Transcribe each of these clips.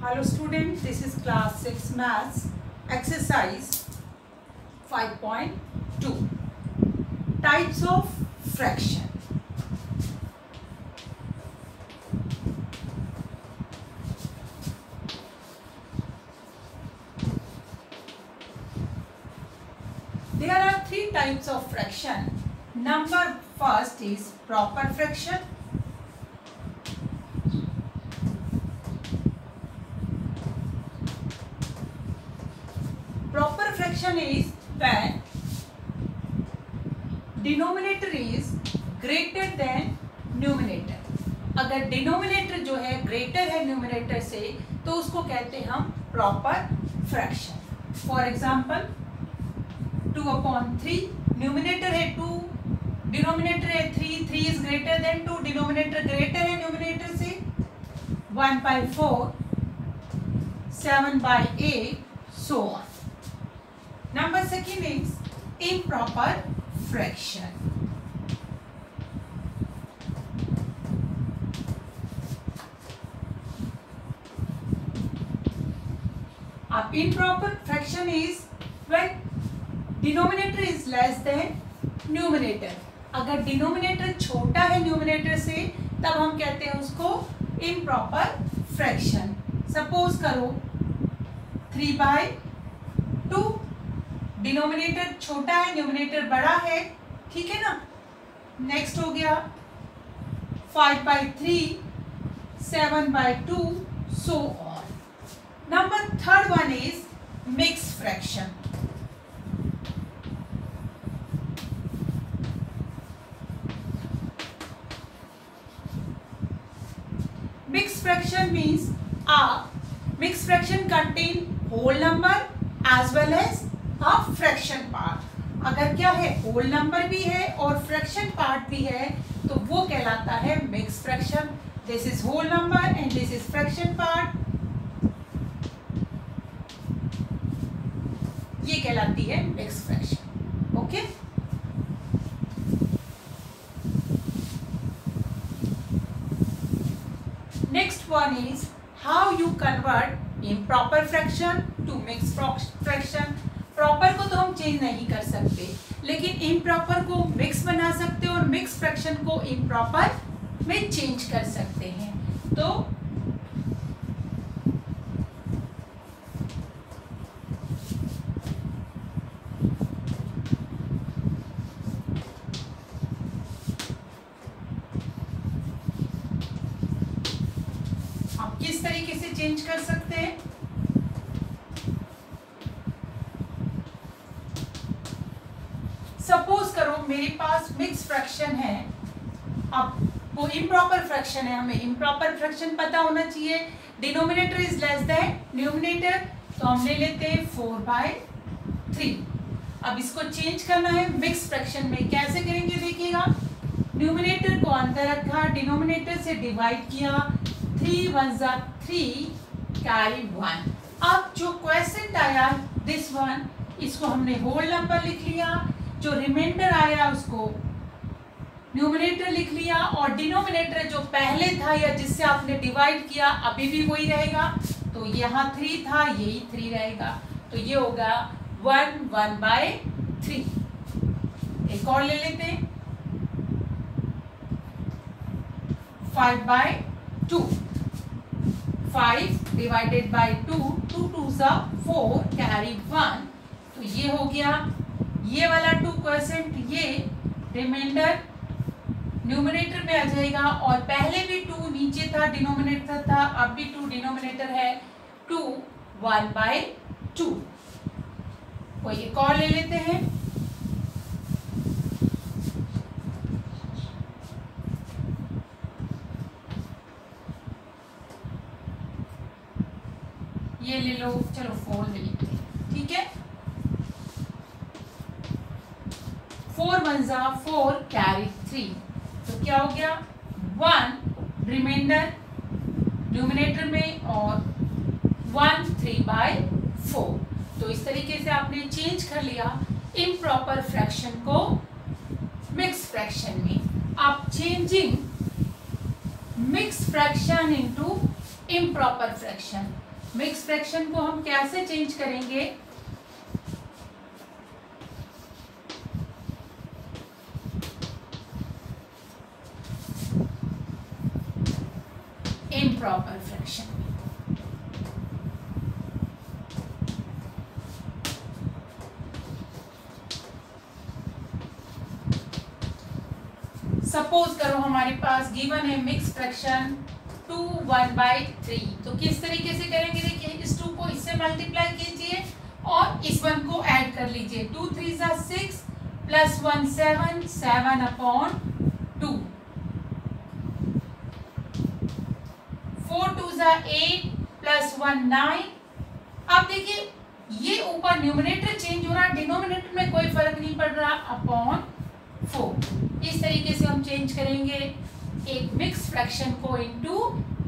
Hello student, this is class 6 maths exercise 5.2 types of fraction. There are three types of fraction. Number first is proper fraction. Proper fraction is when denominator is greater numerator. अगर denominator जो है greater है numerator से तो उसको कहते हैं हम proper fraction for example two upon three numerator है टू डिनोमिनेटर है three three is greater than two denominator greater है न्यूमिनेटर से one by four seven by eight so on number second is improper fraction. Improper fraction is when denominator is less than numerator. अगर denominator छोटा है numerator से, तब हम कहते हैं उसको इम्प्रॉपर फ्रैक्शन सपोज़ करो थ्री बाय टू डिनोमिनेटर छोटा है न्यूमिनेटर बड़ा है, ठीक है ना? नेक्स्ट हो गया five by three seven by two so number third one is mix fraction mixed fraction means a mixed fraction contain whole number as well as a fraction part. अगर क्या है होल नंबर भी है और fraction part भी है तो वो कहलाता है mix fraction this is whole number and this is fraction part ये कहलाती है mix fraction okay next one is how you convert improper fraction to mix fraction proper को तो हम चेंज नहीं कर सकते, लेकिन इम्प्रॉपर को मिक्स बना सकते हैं और मिक्स फ्रैक्शन को इम्प्रॉपर में चेंज कर सकते हैं। तो आप किस तरीके से चेंज कर सकते हैं। सपोज़ करो मेरे पास मिक्स फ्रैक्शन है। अब वो इम्प्रॉपर फ्रैक्शन है, हमें इम्प्रॉपर फ्रैक्शन पता होना चाहिए। Denominator is less than numerator तो हम ले लेते हैं फोर बाय थ्री अब इसको चेंज करना है मिक्स फ्रैक्शन में। कैसे करेंगे देखिएगा। न्यूमिनेटर को अंदर रखा डिनोमिनेटर से डिवाइड किया। थ्री वन जा थ्री कैरी वन अब जो क्वेश्चन आया दिस वन इसको हमने होल नंबर लिख लिया। जो रिमाइंडर आया, उसको न्यूमिनेटर लिख लिया और डिनोमिनेटर जो पहले था या जिससे आपने डिवाइड किया, अभी भी वही रहेगा। तो यहाँ थ्री था, यही थ्री रहेगा। तो ये होगा वन वन बाय थ्री एक और ले लेते five by two five divided by two two two सा फोर कैरी वन तो ये हो गया, ये वाला टू परसेंट ये रिमाइंडर न्यूमिनेटर में आ जाएगा। और पहले भी टू नीचे था डिनोमिनेटर था, अब भी टू डिनोमिनेटर है। टू वन बाय टू कोई एक और ले लेते हैं। ये ले लो, चलो फोर ले लेते हैं, ठीक है? फोर वन जा फोर कैरी थ्री तो क्या हो गया? वन रिमाइंडर न्यूमिनेटर में और वन थ्री बाय फोर तो इस तरीके से आपने चेंज कर लिया इम्प्रॉपर फ्रैक्शन को मिक्स फ्रैक्शन में. आप changing mix fraction into improper fraction. मिक्स फ्रैक्शन को हम कैसे चेंज करेंगे? Improper fraction. सपोज़ करो हमारे पास गिवन है mix fraction two one by three तो किस तरीके से करेंगे? देखिए, इस टू को इससे मल्टीप्लाई कीजिए और इस वन को ऐड कर लीजिए। टू थ्री ज़ा six plus one seven seven upon two four two ज़ा एट प्लस वन नाइन अब देखिए, ये ऊपर न्यूमिनेटर चेंज हो रहा डिनोमिनेटर में कोई फ़र्क नहीं पड़ रहा अपॉन फोर इस तरीके से हम चेंज करेंगे। एक मिक्स फ्रैक्शन को into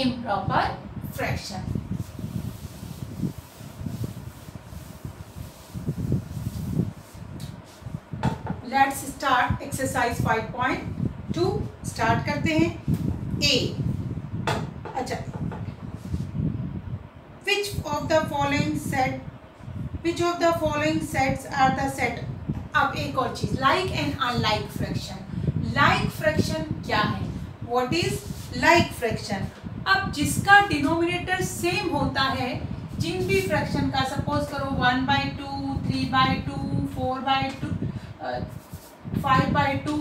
improper fraction let's start exercise 5.2 start करते हैं. ए अच्छा. Which of the following set, which of the following sets are the set? अब एक और चीज़ like and unlike fraction like fraction क्या है? व्हाट इज़ लाइक फ्रैक्शन अब जिसका डिनोमिनेटर सेम होता है, जिन भी फ्रैक्शन का सपोज़ करो one by two three by two four by two five by two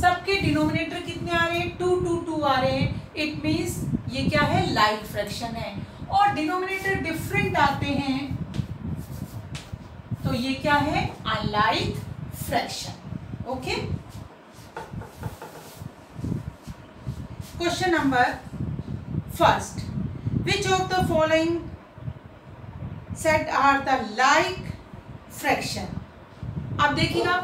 सबके डिनोमिनेटर कितने आ रहे हैं? टू टू टू आ रहे हैं। इट मीन्स ये क्या है? लाइक फ्रैक्शन है। और डिनोमिनेटर डिफरेंट आते हैं तो ये क्या है? Unlike fraction okay? Question number first. Which of the following set are the like fraction? अब देखिएगा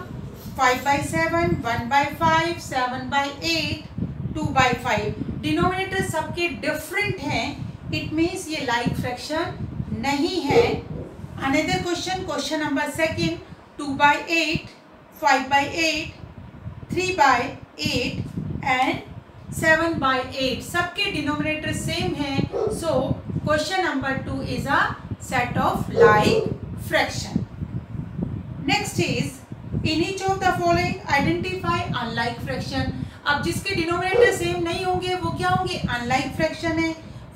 five by seven one by five seven by eight two by five denominator सबके डिफरेंट हैं. इट मीन्स ये like fraction नहीं है. Another question question number second two by eight 5 by 8, 3 by 8 and 7 by 8 सबके denominator same है. So question number two is a set of like fraction next is in each of the following identify unlike fraction अब जिसके denominator same नहीं होंगे, वो क्या होंगे? Unlike fraction है.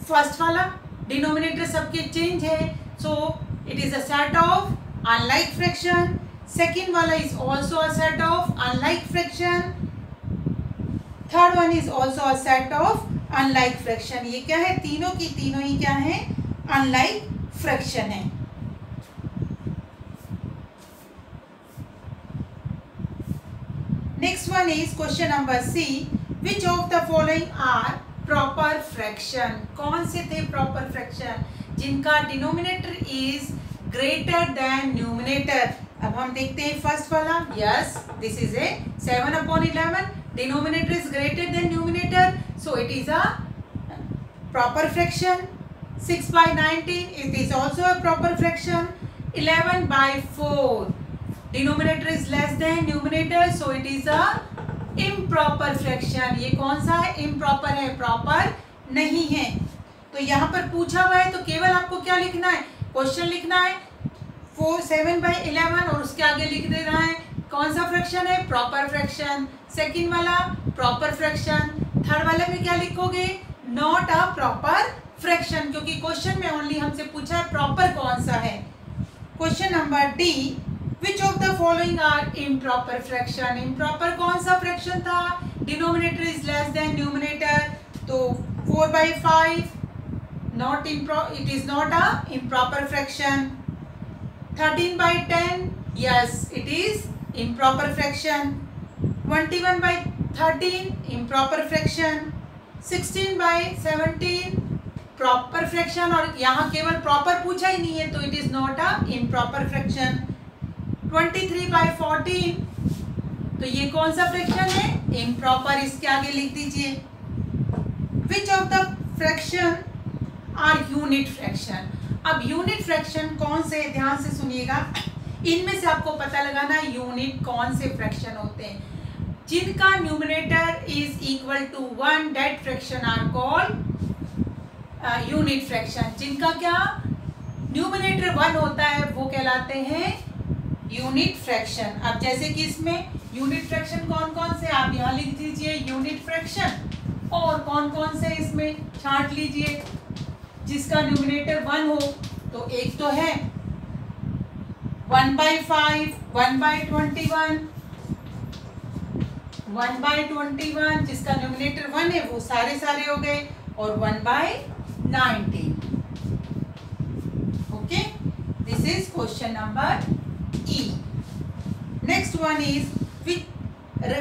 फ़र्स्ट वाला डिनोमिनेटर सबके चेंज है. So it is a set of unlike fraction second wala is also a set of unlike fraction. Third one is also a set of unlike fraction ये क्या है? तीनों की तीनों ही क्या है? अनलाइक फ्रैक्शन है। Next one is question number C which of the following are proper fraction कौन से थे प्रॉपर फ्रैक्शन जिनका denominator is greater than numerator अब हम देखते हैं फ़र्स्ट वाला। Yes this is a seven upon eleven denominator is greater than numerator so it is a proper fraction six by nineteen it is also a proper fraction eleven by four denominator is less than numerator so it is a improper fraction ये कौन सा है improper है? Proper नहीं है। तो यहाँ पर पूछा हुआ है तो केवल आपको क्या लिखना है? क्वेश्चन लिखना है। फोर सेवन बाई इलेवन और उसके आगे लिख दे रहा है। कौन सा फ्रैक्शन है? प्रॉपर फ्रैक्शन सेकंड वाला प्रॉपर फ्रैक्शन थर्ड वाले में क्या लिखोगे? नॉट अ प्रॉपर फ्रैक्शन क्योंकि क्वेश्चन में ओनली हमसे पूछा है प्रॉपर कौन सा है। Question number D which of the following are improper fraction improper कौन सा फ्रैक्शन था? Denominator is less than numerator तो four by five not impro it is not a improper fraction 13 by 10 yes, it is improper fraction 21 by 13 improper fraction 16 by 17 proper fraction और यहाँ केवल proper पूछा ही नहीं है तो it is not a improper fraction 23 by 14 तो ये कौन सा फ्रैक्शन है? इम्प्रॉपर इसके आगे लिख दीजिए। Which of the fraction are unit fraction अब यूनिट फ्रैक्शन कौन से ध्यान से सुनिएगा। इनमें से आपको पता लगाना यूनिट कौन से फ्रैक्शन होते हैं। जिनका numerator is equal to one that fraction are called unit fraction जिनका क्या? न्यूमिनेटर वन होता है, वो कहलाते हैं यूनिट फ्रैक्शन अब जैसे कि इसमें यूनिट फ्रैक्शन कौन कौन से आप यहाँ लिख दीजिए यूनिट फ्रैक्शन और कौन कौन से इसमें? छांट लीजिए। जिसका न्यूमिनेटर वन हो तो एक तो है। One by five one by twenty one one by twenty one जिसका न्यूमिनेटर वन है, वो सारे सारे हो गए, और one by nineteen okay this is question number E next one is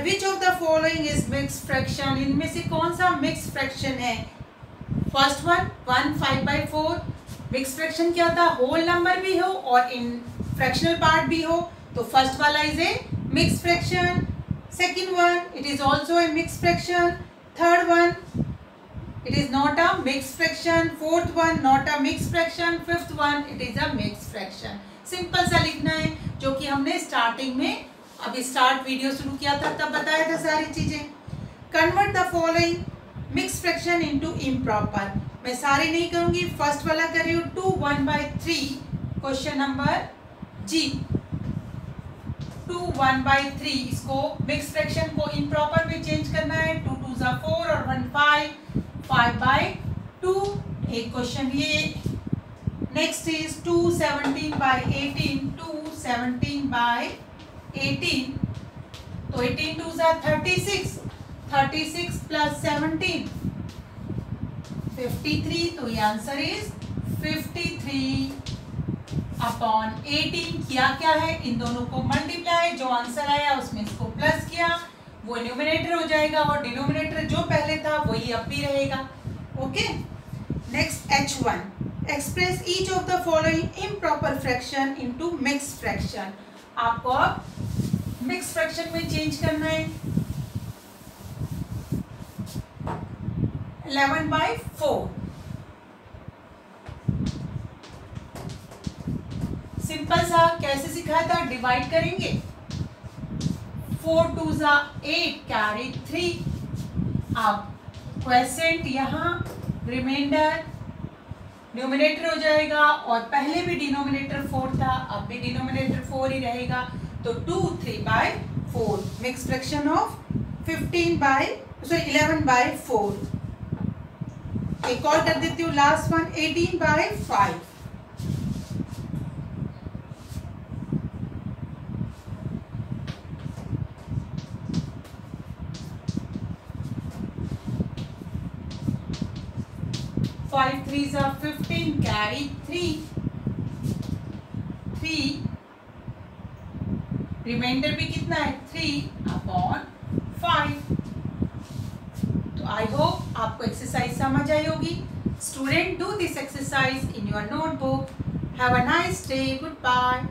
which of the following is mix fraction इनमें से कौन सा मिक्स फ्रैक्शन है? First one one five by four mix fraction क्या था? होल नंबर भी हो और इन फ्रैक्शनल पार्ट भी हो तो फ़र्स्ट वाला is a mix fraction second one, it is also a mixed fraction, third one, it is not a mixed fraction, fourth one, not a mixed fraction, fifth one, it is a mixed fraction. Simple सा लिखना है, जो कि हमने starting में अभी start video शुरू किया था, तब बताया था सारी चीज़ें। Convert the following mix fraction into improper मैं सारे नहीं करूँगी फ़र्स्ट वाला कर रही हूँ two one by three question number G two one by three इसको मिक्स फ्रैक्शन को इम्प्रॉपर में चेंज करना है। टू टू ज़ा फोर और one five five by two एक क्वेश्चन ये। Next is two seventeen by eighteen two seventeen by eighteen तो एटीन टू ज़ा thirty six thirty six plus seventeen fifty three तो ये answer is fifty three upon eighteen किया क्या है? इन दोनों को मल्टीप्लाई जो आंसर आया, उसमें इसको प्लस किया, वो न्यूमिनेटर हो जाएगा और डिनोमिनेटर जो पहले था, वही अब भी रहेगा। Okay next H one express each of the following improper fraction into mix fraction आपको अब मिक्स फ्रैक्शन में चेंज करना है। इलेवन बाई फोर सिंपल सा कैसे सिखाया था? डिवाइड करेंगे। फोर टू ज़ा एट कैरी थ्री अब क्वेश्चन यहाँ रिमाइंडर न्यूमिनेटर हो जाएगा और पहले भी डिनोमिनेटर फोर था, अब भी डिनोमिनेटर फोर ही रहेगा। तो two three by four mix fraction of fifteen by sorry eleven by four एक और कर देती हूँ last one eighteen by five five three are fifteen carry three three reminder भी कितना है? थ्री अपॉन फाइव तो आई होप आपको एक्सरसाइज समझ आई होगी. Student do this exercise in your notebook have a nice day goodbye